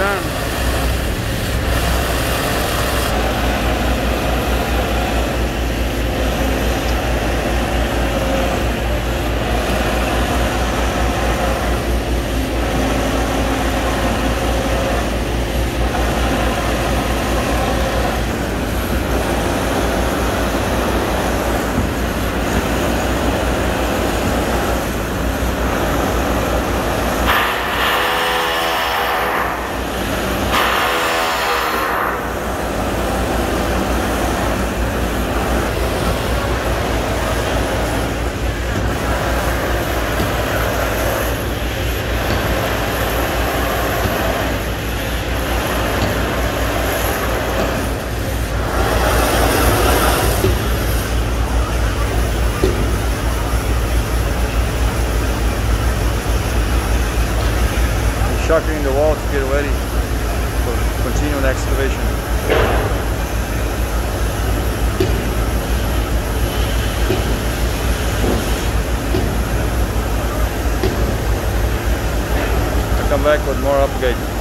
them. The wall to get ready for continuing excavation. I come back with more upgrade.